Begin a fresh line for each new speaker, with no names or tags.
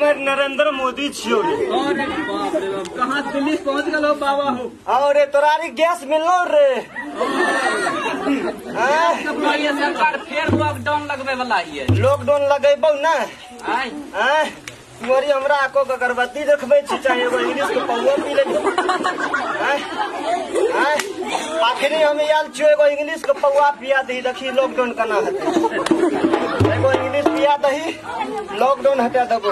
नरेंद्र मोदी छियो
कहाँ दिल्ली पहुँच गए बाबा हो?
और रे तोरारी गैस मिललो रे। हाँ।
सरकार फिर लॉकडाउन लगबे वाला ही है।
लॉकडाउन लगेबौ ना।
आय।
तुम्हारी हमरा आको के अगरबत्ती देखबे छी चाहे एगो इंग्लिश के पौआ पी ले हाँ। हाँ। आखिरी हम आयल छियो एगो इंग्लिश के पौआ पिया दही देखी लॉकडाउन केना हेतै। एगो इंग्लिश पिया दही लॉकडाउन हटा देबो